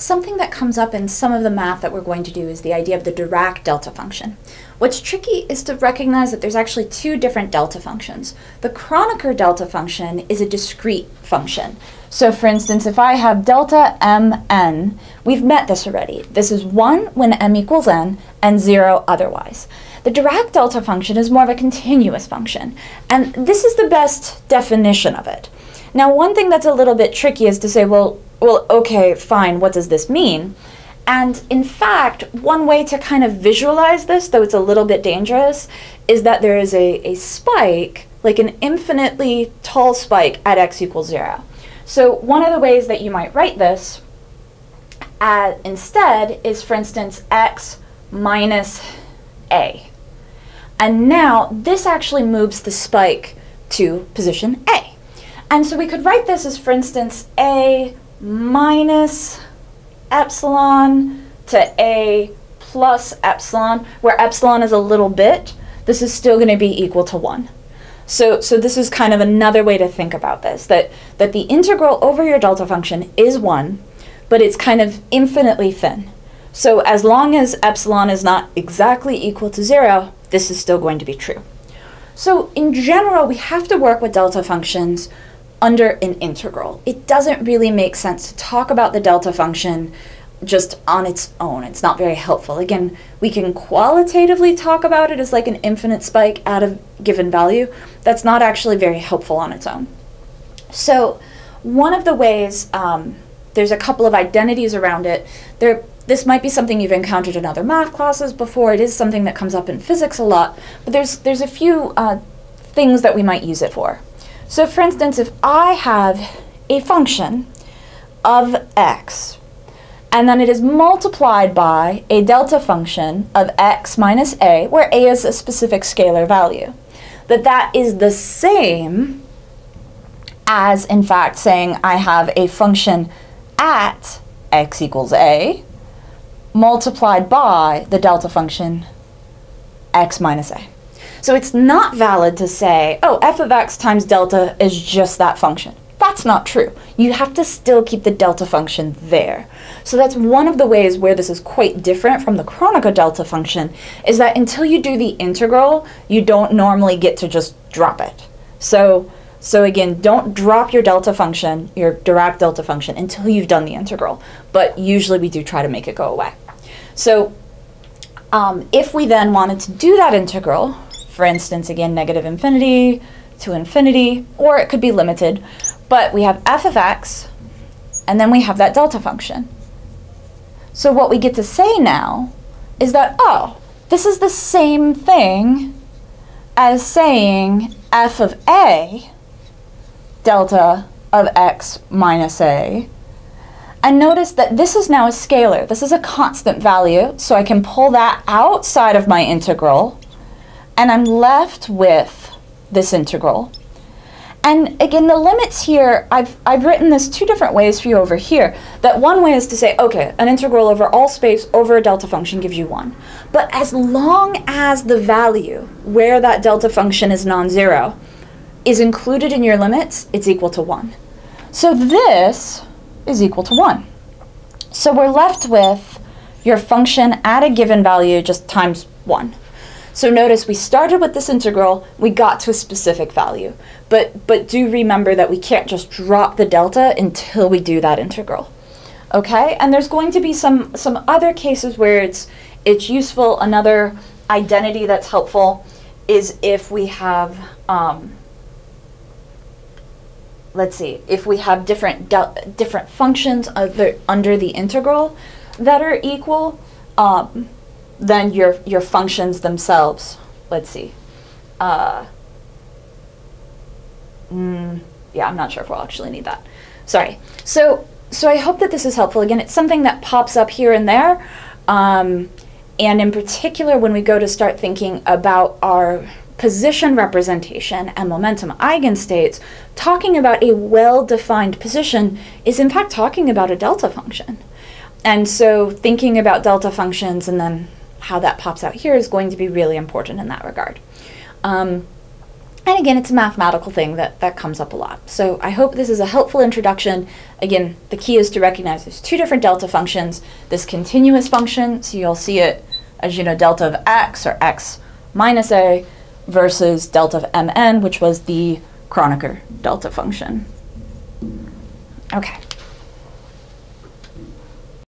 something that comes up in some of the math that we're going to do is the idea of the Dirac delta function. What's tricky is to recognize that there's actually two different delta functions. The Kronecker delta function is a discrete function. So for instance, if I have delta mn, we've met this already. This is 1 when m equals n and 0 otherwise. The Dirac delta function is more of a continuous function, and this is the best definition of it. Now, one thing that's a little bit tricky is to say, well, well, okay, fine, what does this mean? And in fact, one way to kind of visualize this, though it's a little bit dangerous, is that there is a, a spike, like an infinitely tall spike at x equals 0. So one of the ways that you might write this at, instead is, for instance, x minus a. And now this actually moves the spike to position A. And so we could write this as, for instance, A minus epsilon to A plus epsilon, where epsilon is a little bit, this is still going to be equal to 1. So, so this is kind of another way to think about this, that, that the integral over your delta function is 1, but it's kind of infinitely thin. So as long as epsilon is not exactly equal to 0, this is still going to be true. So in general, we have to work with delta functions under an integral. It doesn't really make sense to talk about the delta function just on its own. It's not very helpful. Again, we can qualitatively talk about it as like an infinite spike at a given value. That's not actually very helpful on its own. So one of the ways, um, there's a couple of identities around it. There, this might be something you've encountered in other math classes before. It is something that comes up in physics a lot, but there's, there's a few uh, things that we might use it for. So for instance, if I have a function of x, and then it is multiplied by a delta function of x minus a, where a is a specific scalar value, that that is the same as, in fact, saying I have a function at x equals a multiplied by the delta function x minus a. So it's not valid to say, oh, f of x times delta is just that function. That's not true. You have to still keep the delta function there. So that's one of the ways where this is quite different from the Kronecker delta function, is that until you do the integral, you don't normally get to just drop it. So, so again, don't drop your delta function, your Dirac delta function, until you've done the integral. But usually we do try to make it go away. So um, if we then wanted to do that integral, for instance, again, negative infinity to infinity, or it could be limited. But we have f of x, and then we have that delta function. So what we get to say now is that, oh, this is the same thing as saying f of a delta of x minus a. And notice that this is now a scalar. This is a constant value, so I can pull that outside of my integral and I'm left with this integral. And again, the limits here, I've, I've written this two different ways for you over here. That one way is to say, okay, an integral over all space over a delta function gives you 1. But as long as the value where that delta function is non-zero is included in your limits, it's equal to 1. So this is equal to 1. So we're left with your function at a given value just times 1. So notice we started with this integral, we got to a specific value. But, but do remember that we can't just drop the delta until we do that integral. Okay, and there's going to be some, some other cases where it's, it's useful. Another identity that's helpful is if we have, um, let's see, if we have different, different functions other, under the integral that are equal, um, than your, your functions themselves. Let's see. Uh, mm, yeah, I'm not sure if we'll actually need that. Sorry. So, so I hope that this is helpful. Again, it's something that pops up here and there. Um, and in particular, when we go to start thinking about our position representation and momentum eigenstates, talking about a well-defined position is in fact talking about a delta function. And so thinking about delta functions and then how that pops out here is going to be really important in that regard. Um, And again, it's a mathematical thing that, that comes up a lot. So I hope this is a helpful introduction. Again, the key is to recognize there's two different delta functions. This continuous function, so you'll see it as you know delta of x or x minus a versus delta of mn, which was the Kronecker delta function. Okay.